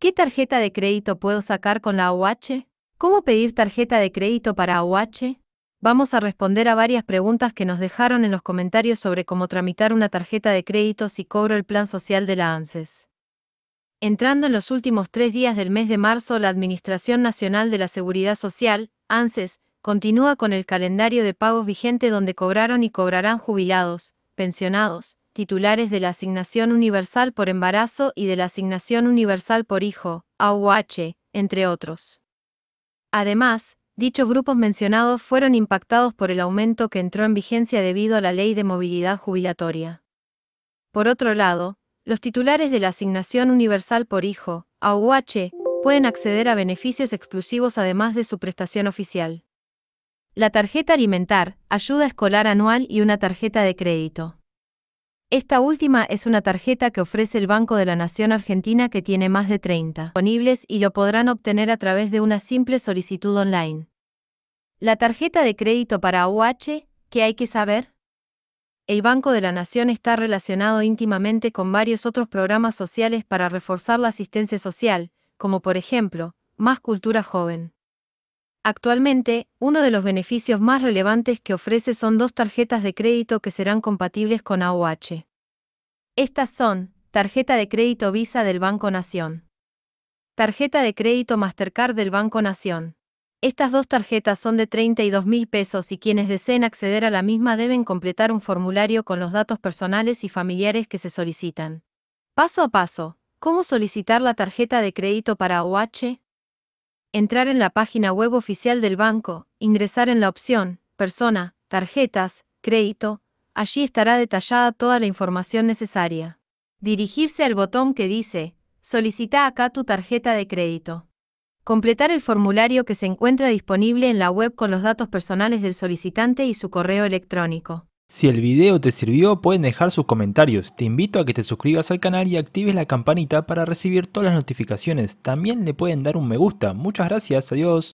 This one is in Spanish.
¿Qué tarjeta de crédito puedo sacar con la AUH? ¿Cómo pedir tarjeta de crédito para AUH? Vamos a responder a varias preguntas que nos dejaron en los comentarios sobre cómo tramitar una tarjeta de crédito si cobro el plan social de la ANSES. Entrando en los últimos tres días del mes de marzo, la Administración Nacional de la Seguridad Social, ANSES, continúa con el calendario de pagos vigente donde cobraron y cobrarán jubilados, pensionados, titulares de la Asignación Universal por Embarazo y de la Asignación Universal por Hijo, AUH, entre otros. Además, dichos grupos mencionados fueron impactados por el aumento que entró en vigencia debido a la Ley de Movilidad Jubilatoria. Por otro lado, los titulares de la Asignación Universal por Hijo, AUH, pueden acceder a beneficios exclusivos además de su prestación oficial. La tarjeta alimentar, ayuda escolar anual y una tarjeta de crédito. Esta última es una tarjeta que ofrece el Banco de la Nación Argentina que tiene más de 30 disponibles y lo podrán obtener a través de una simple solicitud online. La tarjeta de crédito para AUH, ¿qué hay que saber? El Banco de la Nación está relacionado íntimamente con varios otros programas sociales para reforzar la asistencia social, como por ejemplo, Más Cultura Joven. Actualmente, uno de los beneficios más relevantes que ofrece son dos tarjetas de crédito que serán compatibles con AOH. Estas son, tarjeta de crédito Visa del Banco Nación. Tarjeta de crédito Mastercard del Banco Nación. Estas dos tarjetas son de 32 mil pesos y quienes deseen acceder a la misma deben completar un formulario con los datos personales y familiares que se solicitan. Paso a paso, ¿cómo solicitar la tarjeta de crédito para OH? Entrar en la página web oficial del banco, ingresar en la opción, persona, tarjetas, crédito, allí estará detallada toda la información necesaria. Dirigirse al botón que dice, solicita acá tu tarjeta de crédito. Completar el formulario que se encuentra disponible en la web con los datos personales del solicitante y su correo electrónico. Si el video te sirvió, pueden dejar sus comentarios. Te invito a que te suscribas al canal y actives la campanita para recibir todas las notificaciones. También le pueden dar un me gusta. Muchas gracias, adiós.